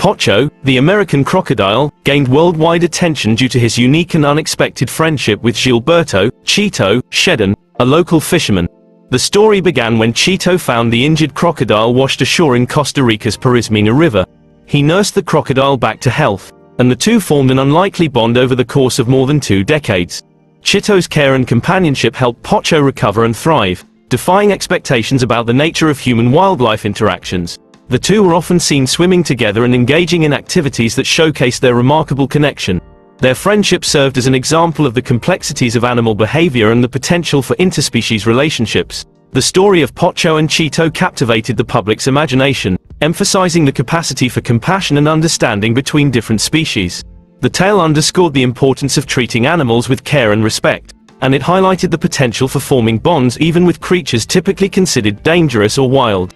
Pocho, the American crocodile, gained worldwide attention due to his unique and unexpected friendship with Gilberto, Chito, Shedden, a local fisherman. The story began when Chito found the injured crocodile washed ashore in Costa Rica's Parismina River. He nursed the crocodile back to health, and the two formed an unlikely bond over the course of more than two decades. Chito's care and companionship helped Pocho recover and thrive, defying expectations about the nature of human-wildlife interactions. The two were often seen swimming together and engaging in activities that showcased their remarkable connection. Their friendship served as an example of the complexities of animal behavior and the potential for interspecies relationships. The story of Pocho and Chito captivated the public's imagination, emphasizing the capacity for compassion and understanding between different species. The tale underscored the importance of treating animals with care and respect, and it highlighted the potential for forming bonds even with creatures typically considered dangerous or wild.